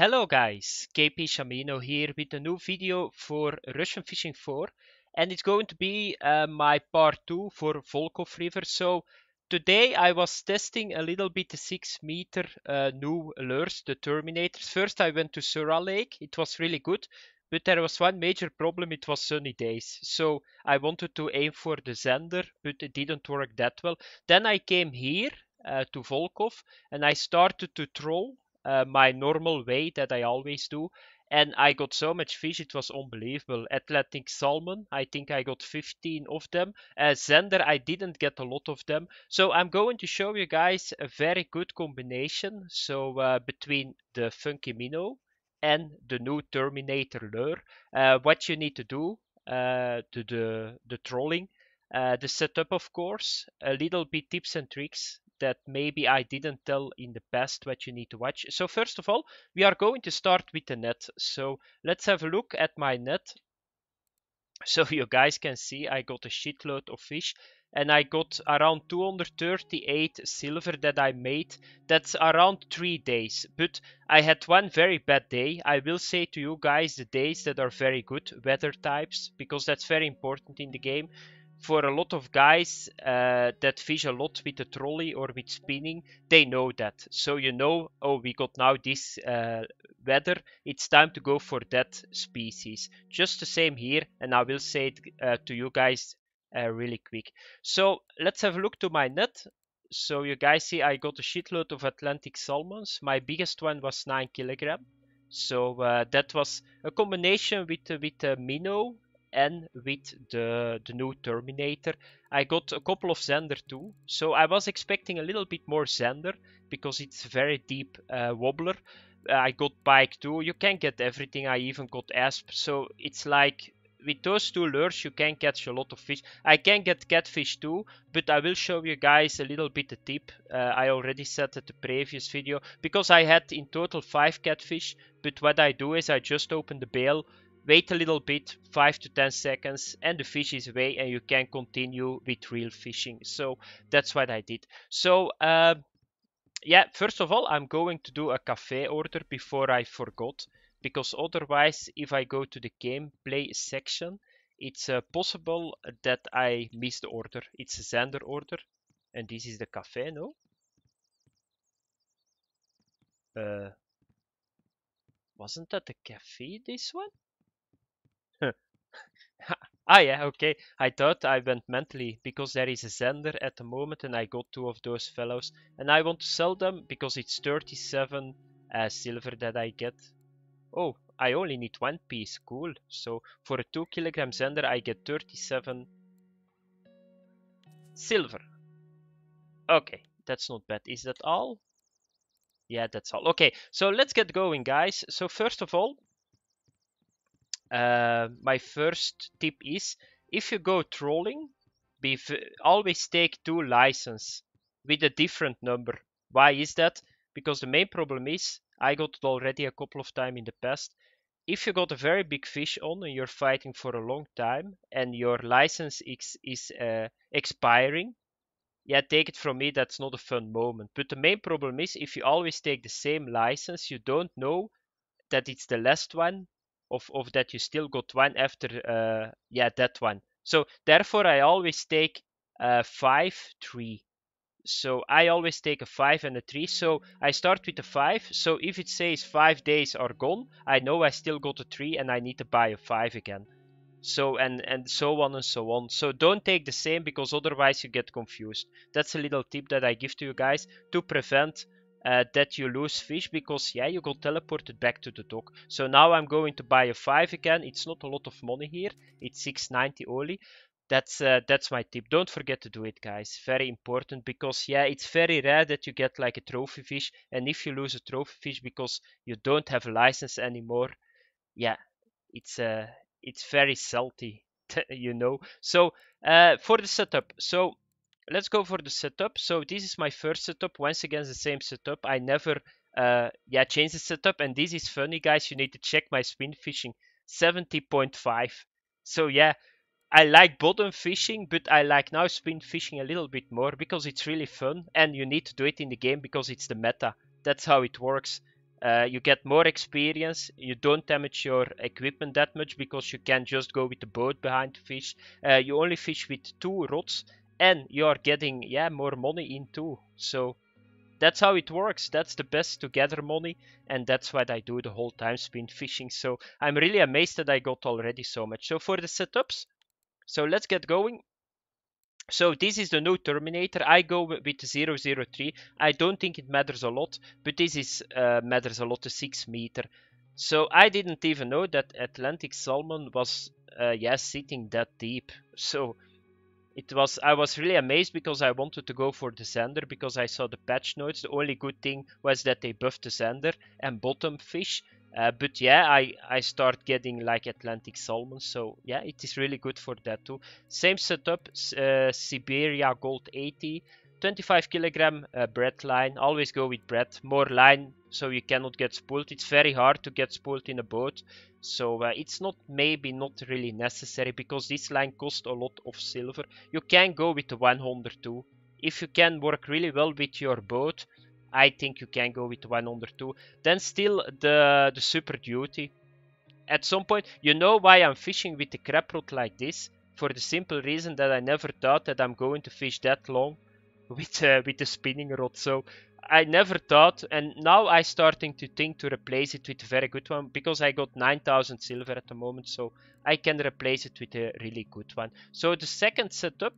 Hello guys, KP Shamino here with a new video for Russian Fishing 4 and it's going to be uh, my part 2 for Volkhov River. So today I was testing a little bit the 6 meter uh, new lures, the Terminators. First I went to Sura Lake, it was really good, but there was one major problem, it was sunny days. So I wanted to aim for the Zander, but it didn't work that well. Then I came here uh, to Volkhov and I started to troll uh, my normal way that I always do. And I got so much fish, it was unbelievable. Atlantic salmon, I think I got 15 of them. Uh, Zander, I didn't get a lot of them. So I'm going to show you guys a very good combination. So uh, between the Funky Minnow and the new Terminator lure. Uh, what you need to do uh, to the, the trolling. Uh, the setup, of course, a little bit tips and tricks that maybe I didn't tell in the past what you need to watch. So first of all, we are going to start with the net. So let's have a look at my net. So you guys can see I got a shitload of fish and I got around 238 silver that I made. That's around three days. But I had one very bad day. I will say to you guys the days that are very good weather types because that's very important in the game for a lot of guys uh, that fish a lot with the trolley or with spinning, they know that. So you know, oh, we got now this uh, weather, it's time to go for that species. Just the same here, and I will say it uh, to you guys uh, really quick. So let's have a look to my net. So you guys see I got a shitload of Atlantic salmons. My biggest one was 9 kilogram. So uh, that was a combination with, with a minnow and with the, the new Terminator. I got a couple of Zander too, so I was expecting a little bit more Zander because it's very deep uh, wobbler. Uh, I got Pike too, you can get everything, I even got Asp, so it's like with those two lures you can catch a lot of fish. I can get catfish too, but I will show you guys a little bit a tip. Uh, I already said at the previous video, because I had in total 5 catfish, but what I do is I just open the bail, wait a little bit 5 to 10 seconds and the fish is away and you can continue with real fishing. So that's what i did. So uh, yeah first of all i'm going to do a cafe order before i forgot because otherwise if i go to the gameplay section it's uh, possible that i miss the order. It's a Zander order and this is the cafe no? Uh, wasn't that the cafe this one ah yeah, okay. I thought I went mentally because there is a Zander at the moment and I got two of those fellows. And I want to sell them because it's 37 uh, silver that I get. Oh, I only need one piece. Cool. So for a 2 kilogram Zander I get 37 silver. Okay, that's not bad. Is that all? Yeah, that's all. Okay, so let's get going guys. So first of all, uh, my first tip is if you go trolling, be always take two license with a different number. Why is that? Because the main problem is, I got it already a couple of times in the past. If you got a very big fish on and you're fighting for a long time and your license is, is uh, expiring, yeah, take it from me, that's not a fun moment. But the main problem is if you always take the same license, you don't know that it's the last one of, of that you still got one after uh, yeah that one. So therefore i always take a 5 3 so i always take a 5 and a 3 so i start with a 5 so if it says 5 days are gone i know i still got a 3 and i need to buy a 5 again. So and and so on and so on. So don't take the same because otherwise you get confused. That's a little tip that i give to you guys to prevent uh, that you lose fish because yeah you got teleported back to the dock. So now i'm going to buy a 5 again. It's not a lot of money here. It's 690 only. That's uh, that's my tip. Don't forget to do it guys. Very important because yeah it's very rare that you get like a trophy fish. And if you lose a trophy fish because you don't have a license anymore yeah it's uh it's very salty you know. So uh for the setup. So let's go for the setup. So this is my first setup. Once again, the same setup. I never, uh, yeah, change the setup. And this is funny, guys. You need to check my spin fishing, 70.5. So yeah, I like bottom fishing, but I like now spin fishing a little bit more because it's really fun. And you need to do it in the game because it's the meta. That's how it works. uh, you get more experience. You don't damage your equipment that much because you can just go with the boat behind the fish. Uh, you only fish with two rods, and you are getting yeah more money in too. So that's how it works. That's the best to gather money, and that's what I do the whole time spin fishing. So I'm really amazed that I got already so much. So for the setups, so let's get going. So this is the new Terminator. I go with 003. I don't think it matters a lot, but this is uh, matters a lot, the 6 meter. So I didn't even know that Atlantic salmon was, uh, yeah, sitting that deep. So it was, I was really amazed because I wanted to go for the zander because I saw the patch notes. The only good thing was that they buffed the zander and bottom fish. Uh, but yeah, I, I start getting like Atlantic salmon, so yeah, it is really good for that too. Same setup, uh, Siberia Gold 80, 25 kilogram uh, bread line. Always go with bread, more line so you cannot get spooled. It's very hard to get spooled in a boat, so uh, it's not maybe not really necessary because this line costs a lot of silver. You can go with the 102 if you can work really well with your boat I think you can go with 102. Then still the, the Super Duty. At some point, you know why I'm fishing with the crab rod like this? For the simple reason that I never thought that I'm going to fish that long with, uh, with the spinning rod. So I never thought, and now I starting to think to replace it with a very good one because I got 9000 silver at the moment, so I can replace it with a really good one. So the second setup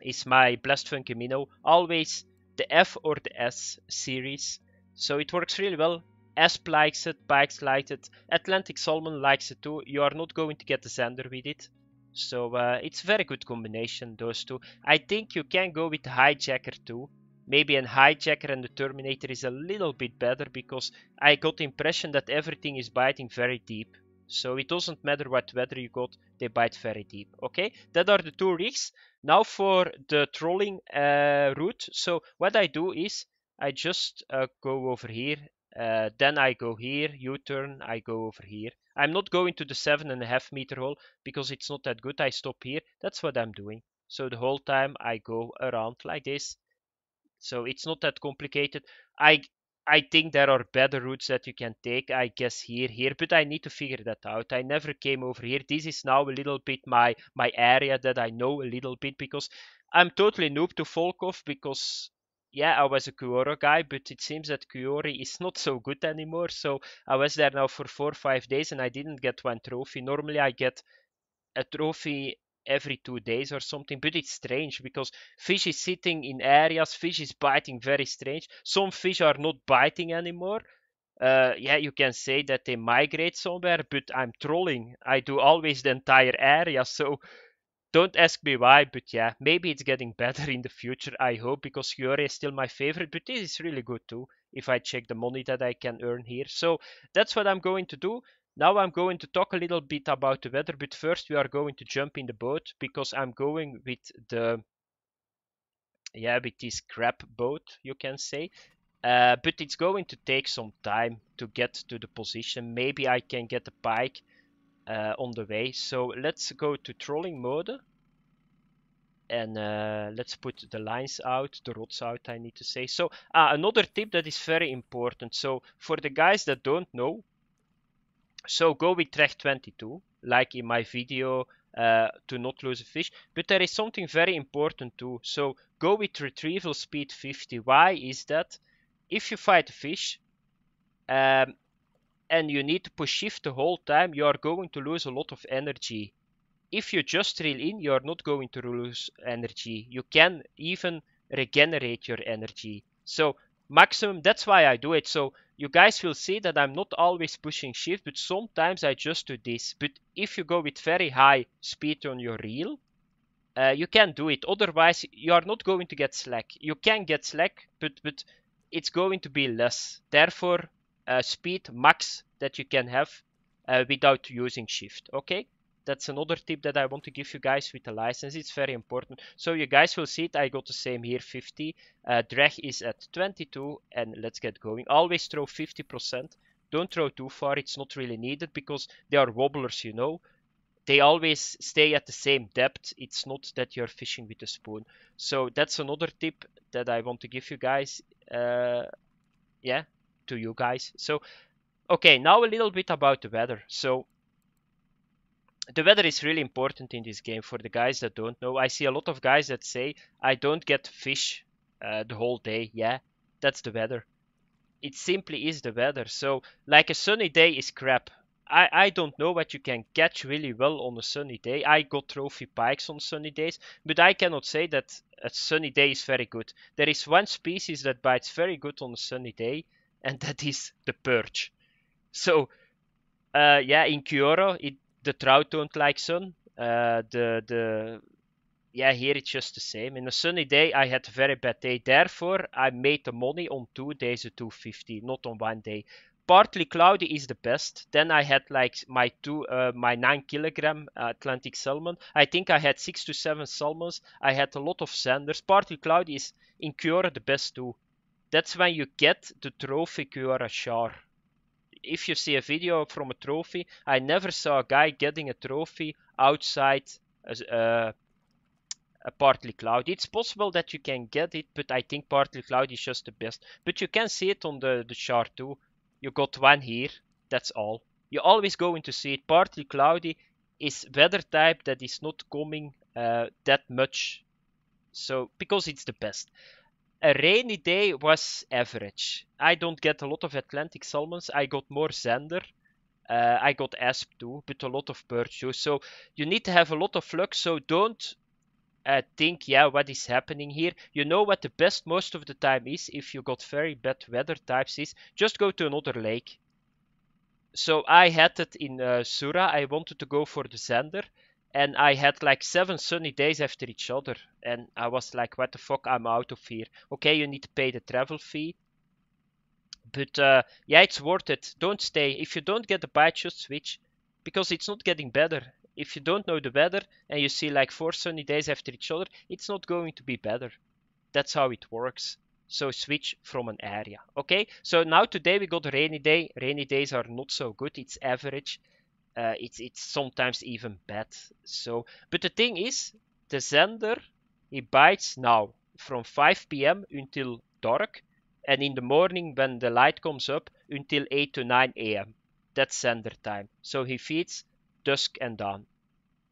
is my Blast Funky Minnow. Always the F or the S series. So it works really well. Asp likes it, Pikes likes it, Atlantic Salmon likes it too. You are not going to get the zander with it. So uh, it's a very good combination, those two. I think you can go with Hijacker too. Maybe an Hijacker and the Terminator is a little bit better because I got the impression that everything is biting very deep. So it doesn't matter what weather you got, they bite very deep. Okay, that are the two rigs. Now for the trolling uh, route. So what I do is I just uh, go over here. Uh, then I go here, U-turn, I go over here. I'm not going to the seven and a half meter hole because it's not that good. I stop here. That's what I'm doing. So the whole time I go around like this. So it's not that complicated. I I think there are better routes that you can take, I guess here, here, but I need to figure that out. I never came over here. This is now a little bit my my area that I know a little bit because I'm totally noob to Volkhov because yeah, I was a Kuori guy, but it seems that Kuori is not so good anymore. So I was there now for four or five days and I didn't get one trophy. Normally I get a trophy every two days or something. But it's strange because fish is sitting in areas, fish is biting very strange. Some fish are not biting anymore. Uh, yeah, you can say that they migrate somewhere, but I'm trolling. I do always the entire area, so don't ask me why, but yeah, maybe it's getting better in the future, I hope, because Kuori is still my favorite, but this is really good too, if I check the money that I can earn here. So that's what I'm going to do. Now I'm going to talk a little bit about the weather, but first we are going to jump in the boat because I'm going with the yeah with this crab boat you can say uh, but it's going to take some time to get to the position maybe I can get a pike uh, on the way so let's go to trolling mode and uh, let's put the lines out the rods out I need to say so uh, another tip that is very important so for the guys that don't know so go with drag 22, like in my video uh, to not lose a fish. But there is something very important too. So go with retrieval speed 50. Why is that? If you fight a fish um, and you need to push shift the whole time, you are going to lose a lot of energy. If you just reel in, you are not going to lose energy. You can even regenerate your energy. So maximum, that's why I do it. So you guys will see that I'm not always pushing shift, but sometimes I just do this. But if you go with very high speed on your reel, uh, you can do it. Otherwise, you are not going to get slack. You can get slack, but, but it's going to be less. Therefore, uh, speed max that you can have uh, without using shift. Okay? that's another tip that I want to give you guys with the license. It's very important. So you guys will see it. I got the same here, 50. Uh, drag is at 22 and let's get going. Always throw 50%. Don't throw too far. It's not really needed because they are wobblers, you know. They always stay at the same depth. It's not that you're fishing with a spoon. So that's another tip that I want to give you guys. Uh, yeah, to you guys. So, okay, now a little bit about the weather. So, the weather is really important in this game for the guys that don't know. I see a lot of guys that say, I don't get fish uh, the whole day. Yeah, that's the weather. It simply is the weather. So, like a sunny day is crap. I, I don't know what you can catch really well on a sunny day. I got trophy pikes on sunny days, but I cannot say that a sunny day is very good. There is one species that bites very good on a sunny day, and that is the perch. So, uh, yeah, in Kuori, it, the trout don't like sun. Uh, the the yeah, here it's just the same. In a sunny day, I had a very bad day. Therefore, I made the money on two days at 250, not on one day partly cloudy is the best. Then I had like my two, uh, my nine kilogram Atlantic salmon. I think I had six to seven salmons. I had a lot of sanders. Partly cloudy is in Kuori the best too. That's when you get the trophy Kuori char. If you see a video from a trophy, I never saw a guy getting a trophy outside uh, a partly cloudy. It's possible that you can get it, but I think partly cloudy is just the best. But you can see it on the, the chart too. You got one here, that's all. You always going to see it. Partly cloudy is weather type that is not coming uh, that much. So, because it's the best. A rainy day was average. I don't get a lot of Atlantic salmons. I got more zander. Uh, I got asp too, but a lot of perch. So you need to have a lot of luck. So don't uh, think, yeah, what is happening here? You know what the best most of the time is if you got very bad weather types is just go to another lake. So I had it in uh, Sura. I wanted to go for the zander and I had like seven sunny days after each other. And I was like, what the fuck, I'm out of here. Okay, you need to pay the travel fee. But uh, yeah, it's worth it. Don't stay. If you don't get the bite, just switch. Because it's not getting better if you don't know the weather and you see like four sunny days after each other, it's not going to be better. That's how it works. So switch from an area. Okay, so now today we got a rainy day. Rainy days are not so good. It's average. Uh, it's it's sometimes even bad. So, but the thing is, the zander he bites now from 5 p.m. until dark, and in the morning when the light comes up until 8 to 9 a.m. That's zander time. So he feeds dusk and dawn.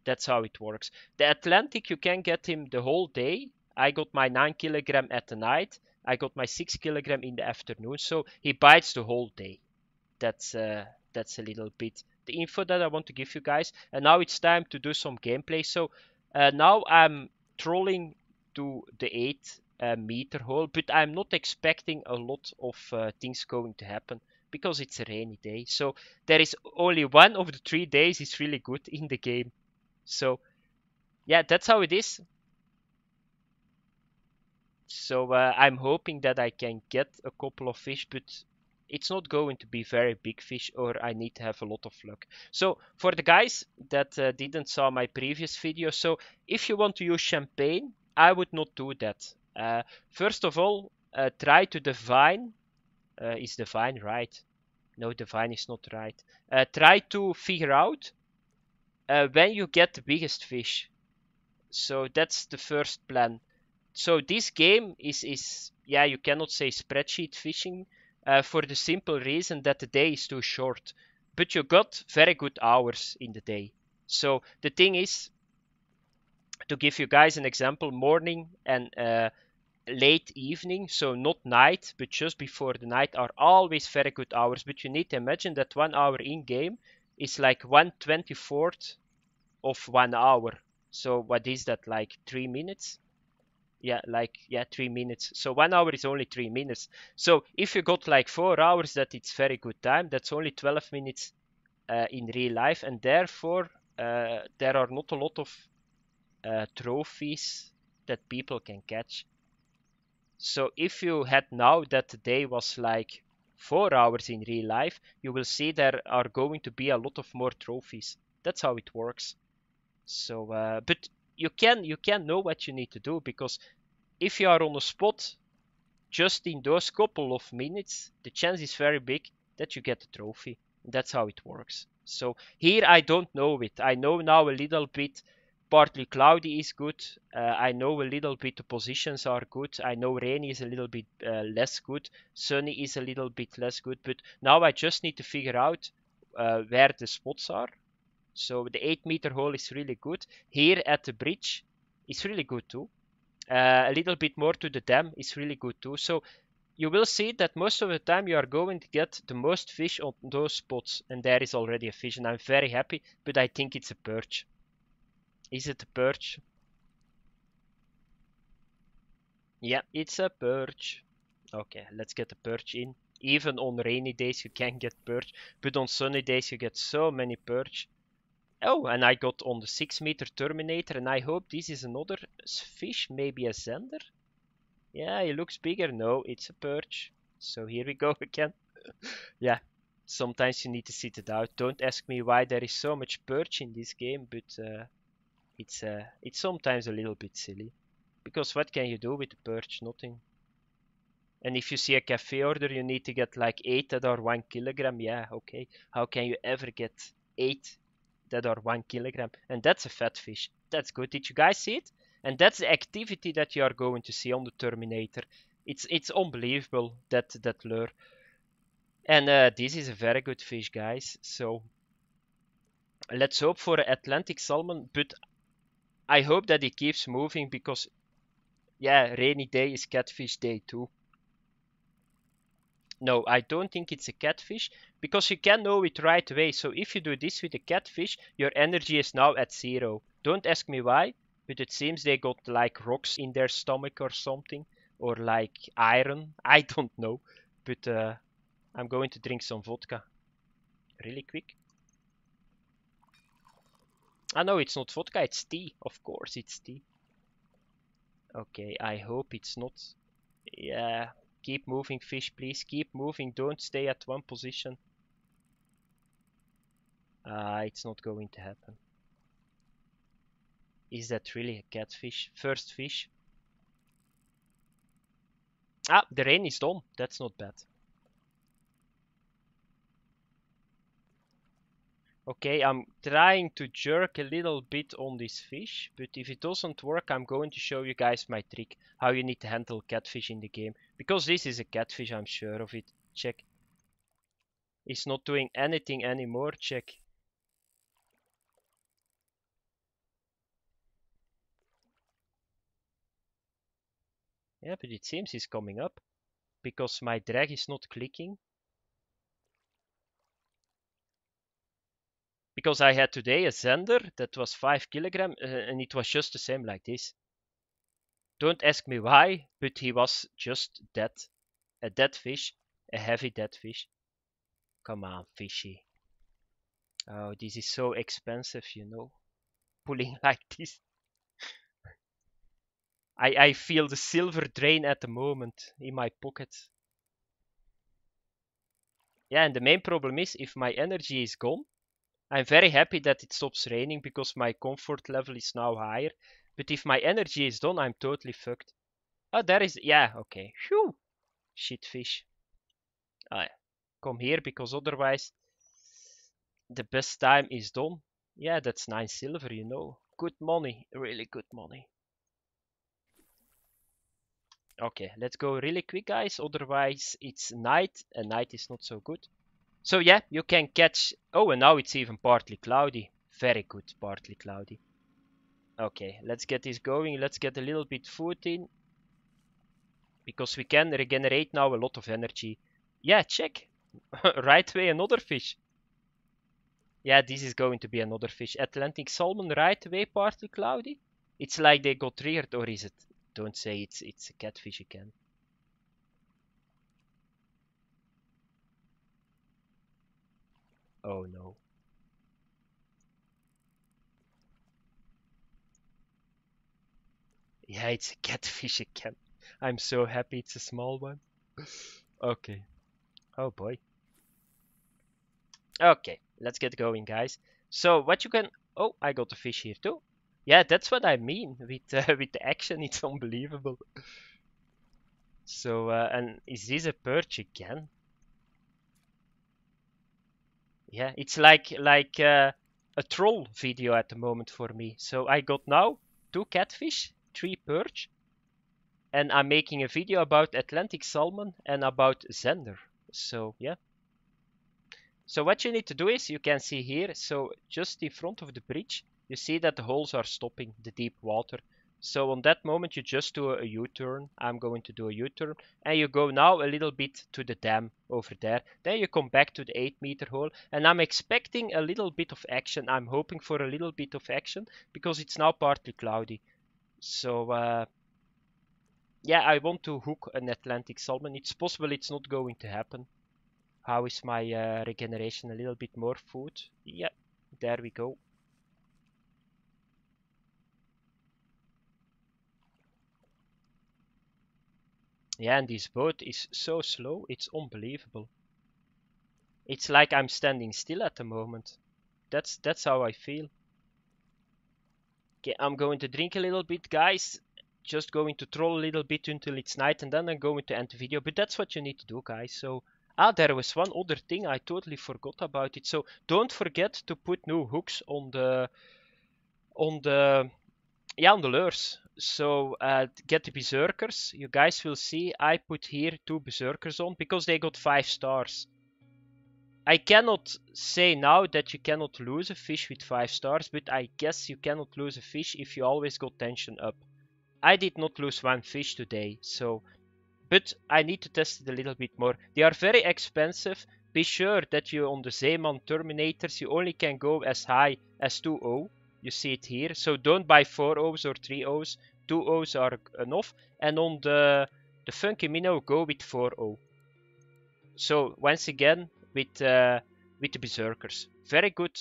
That's how it works. The Atlantic, you can get him the whole day. I got my 9 kilogram at the night. I got my 6 kilogram in the afternoon. So he bites the whole day. That's uh, that's a little bit the info that I want to give you guys. And now it's time to do some gameplay. So uh, now I'm trolling to the 8 uh, meter hole, but I'm not expecting a lot of uh, things going to happen because it's a rainy day. So there is only one of the three days is really good in the game. So yeah, that's how it is. So uh, I'm hoping that I can get a couple of fish, but it's not going to be very big fish or I need to have a lot of luck. So for the guys that uh, didn't saw my previous video, so if you want to use champagne, I would not do that. Uh, first of all, uh, try to divine uh, is divine right? No, divine is not right. Uh, try to figure out uh, when you get the biggest fish. So that's the first plan. So this game is, is yeah, you cannot say spreadsheet fishing uh, for the simple reason that the day is too short. But you got very good hours in the day. So the thing is, to give you guys an example, morning and uh, late evening, so not night, but just before the night, are always very good hours. But you need to imagine that one hour in game is like one twenty fourth of one hour. So what is that like three minutes? Yeah, like yeah, three minutes. So one hour is only three minutes. So if you got like four hours, that it's very good time. That's only twelve minutes uh, in real life, and therefore uh, there are not a lot of uh, trophies that people can catch. So if you had now that the day was like four hours in real life, you will see there are going to be a lot of more trophies. That's how it works. So, uh, but you can you can know what you need to do because if you are on a spot just in those couple of minutes, the chance is very big that you get a trophy. That's how it works. So here I don't know it. I know now a little bit partly cloudy is good. Uh, I know a little bit the positions are good. I know rainy is a little bit uh, less good. Sunny is a little bit less good. But now I just need to figure out uh, where the spots are. So the 8 meter hole is really good. Here at the bridge is really good too. Uh, a little bit more to the dam is really good too. So you will see that most of the time you are going to get the most fish on those spots. And there is already a fish and I'm very happy. But I think it's a perch. Is it a perch? Yeah, it's a perch. Okay, let's get the perch in. Even on rainy days you can get perch, but on sunny days you get so many perch. Oh, and I got on the 6 meter Terminator and I hope this is another fish, maybe a Zander? Yeah, he looks bigger. No, it's a perch. So here we go again. yeah, sometimes you need to sit it out. Don't ask me why there is so much perch in this game, but uh, it's uh, it's sometimes a little bit silly. Because what can you do with the perch? Nothing. And if you see a cafe order, you need to get like 8 that are 1 kilogram. Yeah, okay. How can you ever get 8 that are 1 kilogram? And that's a fat fish. That's good. Did you guys see it? And that's the activity that you are going to see on the Terminator. It's it's unbelievable, that, that lure. And uh, this is a very good fish, guys. So let's hope for Atlantic salmon. But I hope that it keeps moving because, yeah, rainy day is catfish day too. No, I don't think it's a catfish because you can know it right away. So if you do this with a catfish, your energy is now at zero. Don't ask me why, but it seems they got like rocks in their stomach or something, or like iron. I don't know, but uh, I'm going to drink some vodka really quick. Ah no, it's not vodka, it's tea. Of course, it's tea. Okay, I hope it's not... Yeah, keep moving fish, please. Keep moving, don't stay at one position. Ah, uh, it's not going to happen. Is that really a catfish? First fish? Ah, the rain is done. That's not bad. Okay, I'm trying to jerk a little bit on this fish, but if it doesn't work, I'm going to show you guys my trick, how you need to handle catfish in the game. Because this is a catfish, I'm sure of it. Check. It's not doing anything anymore, check. Yeah, but it seems he's coming up, because my drag is not clicking. because I had today a Zander that was 5 kilogram uh, and it was just the same like this. Don't ask me why, but he was just dead. A dead fish, a heavy dead fish. Come on, fishy. Oh, this is so expensive, you know. Pulling like this. I, I feel the silver drain at the moment in my pocket. Yeah, and the main problem is if my energy is gone, I'm very happy that it stops raining because my comfort level is now higher. But if my energy is done, I'm totally fucked. Oh, there is... Yeah, okay. Phew! Shit fish. Oh, yeah. Come here because otherwise the best time is done. Yeah, that's 9 silver, you know. Good money. Really good money. Okay, let's go really quick, guys. Otherwise, it's night, and night is not so good. So yeah, you can catch... Oh, and now it's even partly cloudy. Very good, partly cloudy. Okay, let's get this going. Let's get a little bit food in. Because we can regenerate now a lot of energy. Yeah, check. right way, another fish. Yeah, this is going to be another fish. Atlantic salmon right away, partly cloudy. It's like they got reared, or is it? Don't say it's it's a catfish again. Oh no. Yeah, it's a catfish again. I'm so happy it's a small one. okay. Oh boy. Okay, let's get going, guys. So what you can... Oh, I got a fish here too. Yeah, that's what I mean with uh, with the action. It's unbelievable. so, uh, and is this a perch again? Yeah, it's like like uh, a troll video at the moment for me. So I got now two catfish, three perch, and I'm making a video about Atlantic salmon and about Zander. So yeah. So what you need to do is, you can see here, so just in front of the bridge, you see that the holes are stopping the deep water. So on that moment you just do a U-turn. I'm going to do a U-turn. And you go now a little bit to the dam over there. Then you come back to the 8 meter hole. And I'm expecting a little bit of action. I'm hoping for a little bit of action because it's now partly cloudy. So uh, yeah, I want to hook an Atlantic salmon. It's possible it's not going to happen. How is my uh, regeneration? A little bit more food. Yeah, there we go. Yeah, and this boat is so slow, it's unbelievable. It's like I'm standing still at the moment. That's that's how I feel. Okay, I'm going to drink a little bit, guys. Just going to troll a little bit until it's night, and then I'm going to end the video. But that's what you need to do, guys. So, ah, there was one other thing I totally forgot about it. So don't forget to put new hooks on the on the yeah on the lures so uh, get the berserkers you guys will see i put here two berserkers on because they got five stars i cannot say now that you cannot lose a fish with five stars but i guess you cannot lose a fish if you always got tension up i did not lose one fish today so but i need to test it a little bit more they are very expensive be sure that you on the Zeeman Terminators you only can go as high as 2.0 you see it here. So don't buy 4 O's or 3 O's. 2 O's are enough. And on the, the Funky Minnow, go with 4 O. So once again, with, uh, with the Berserkers. Very good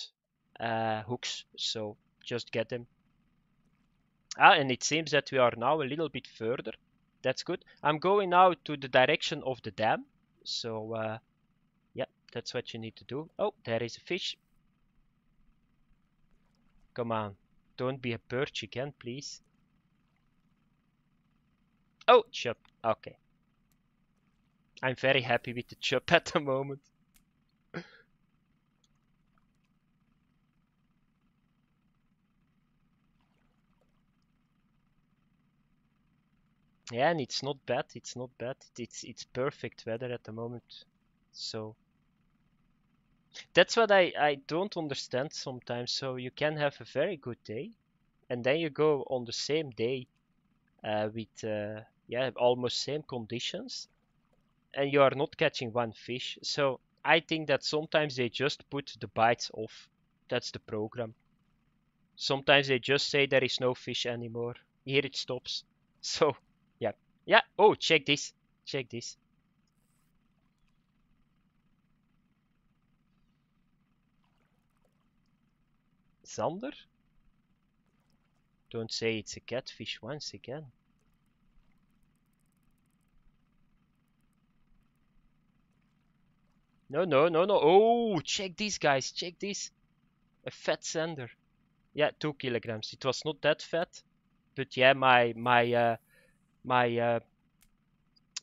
uh, hooks, so just get them. Ah, and it seems that we are now a little bit further. That's good. I'm going now to the direction of the dam. So, uh, yeah, that's what you need to do. Oh, there is a fish. Come on. Don't be a perch again, please. Oh, chub. Okay. I'm very happy with the chub at the moment. Yeah, and it's not bad. It's not bad. It's it's perfect weather at the moment. So that's what I, I don't understand sometimes. So you can have a very good day, and then you go on the same day uh, with uh, yeah almost same conditions, and you are not catching one fish. So I think that sometimes they just put the bites off. That's the program. Sometimes they just say there is no fish anymore. Here it stops. So yeah. Oh, check this. Check this. Zander? Don't say it's a catfish once again. No, no, no, no. Oh, check this, guys. Check this. A fat sander. Yeah, two kilograms. It was not that fat, but yeah, my my uh, my uh,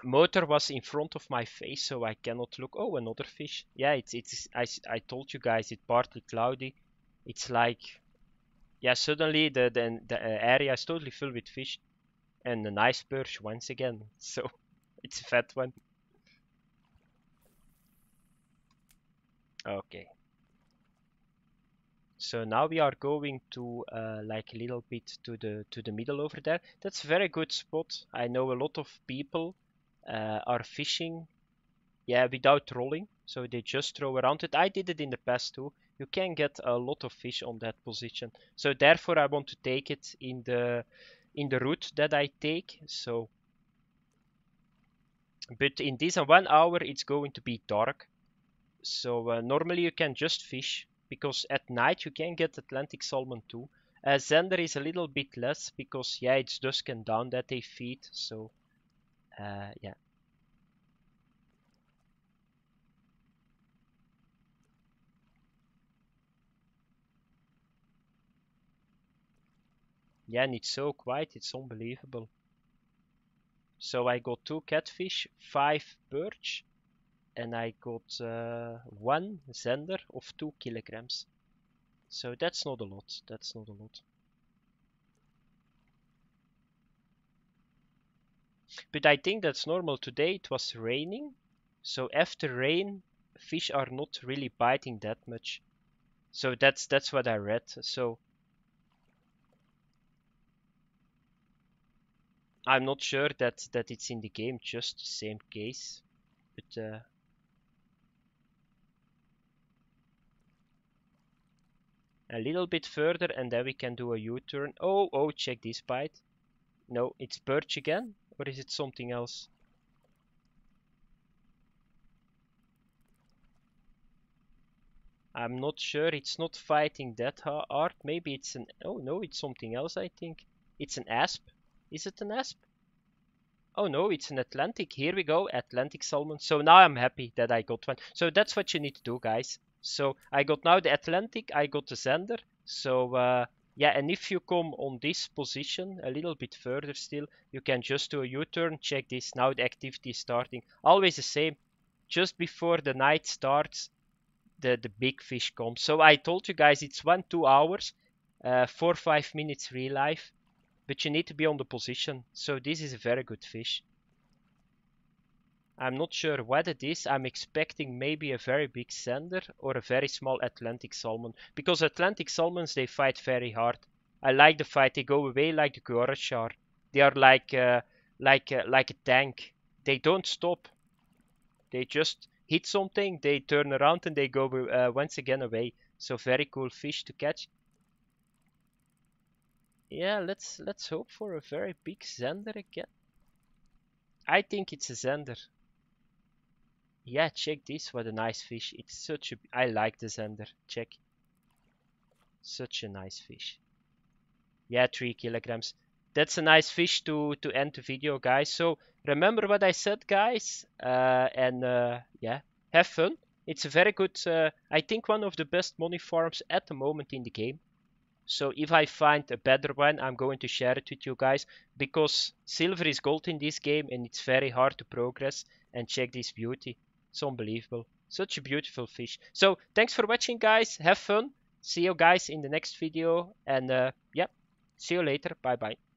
motor was in front of my face, so I cannot look. Oh, another fish. Yeah, it's it's. I I told you guys, it's partly cloudy it's like yeah suddenly the the, the area is totally filled with fish and a nice perch once again so it's a fat one okay so now we are going to uh, like a little bit to the to the middle over there that's a very good spot i know a lot of people uh, are fishing yeah without rolling so they just throw around it i did it in the past too you can get a lot of fish on that position. So therefore I want to take it in the in the route that I take. So but in this one hour it's going to be dark. So uh, normally you can just fish because at night you can get Atlantic salmon too. Uh, Zander is a little bit less because yeah it's dusk and down that they feed. So uh, yeah Yeah, and it's so quiet, it's unbelievable. So I got two catfish, five perch, and I got uh, one Zander of two kilograms. So that's not a lot. That's not a lot. But I think that's normal. Today it was raining. So after rain, fish are not really biting that much. So that's that's what I read. So I'm not sure that that it's in the game just the same case. But uh, a little bit further and then we can do a U-turn. Oh, oh, check this bite. No, it's perch again? Or is it something else? I'm not sure. It's not fighting that hard. Maybe it's an... Oh, no, it's something else, I think. It's an asp. Is it an asp? Oh no, it's an Atlantic. Here we go, Atlantic salmon. So now I'm happy that I got one. So that's what you need to do, guys. So I got now the Atlantic, I got the Zander. So uh, yeah, and if you come on this position a little bit further still, you can just do a U-turn. Check this, now the activity is starting. Always the same. Just before the night starts, the, the big fish comes. So I told you guys it's one, two hours, uh, four, five minutes real life. But you need to be on the position. So this is a very good fish. I'm not sure what it is. I'm expecting maybe a very big Zander or a very small Atlantic salmon. Because Atlantic salmons, they fight very hard. I like the fight. They go away like the Guarachar. They are like, uh, like, uh, like a tank. They don't stop. They just hit something, they turn around and they go uh, once again away. So very cool fish to catch. Yeah, let's let's hope for a very big Zander again. I think it's a Zander. Yeah, check this. What a nice fish. It's such a... I like the Zander. Check. Such a nice fish. Yeah, 3 kilograms. That's a nice fish to, to end the video, guys. So, remember what I said, guys. Uh, and, uh, yeah, have fun. It's a very good... Uh, I think one of the best money farms at the moment in the game. So if I find a better one, I'm going to share it with you guys. Because silver is gold in this game and it's very hard to progress. And check this beauty. It's unbelievable. Such a beautiful fish. So thanks for watching guys. Have fun. See you guys in the next video. And uh, yeah, see you later. Bye bye.